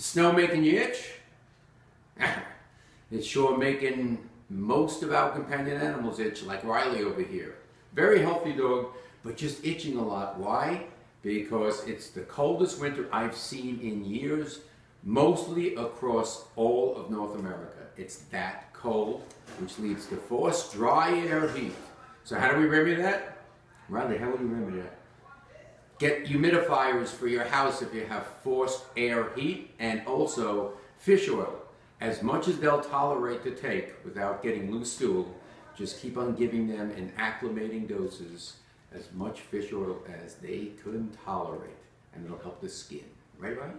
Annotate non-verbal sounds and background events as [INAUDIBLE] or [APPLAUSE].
The snow making you itch? [LAUGHS] it's sure making most of our companion animals itch, like Riley over here. Very healthy dog, but just itching a lot. Why? Because it's the coldest winter I've seen in years, mostly across all of North America. It's that cold, which leads to forced dry air heat. So how do we remedy that? Riley, how would you remedy that? Get humidifiers for your house if you have forced air heat and also fish oil. As much as they'll tolerate to take without getting loose stool, just keep on giving them in acclimating doses as much fish oil as they can tolerate and it'll help the skin. Right, right?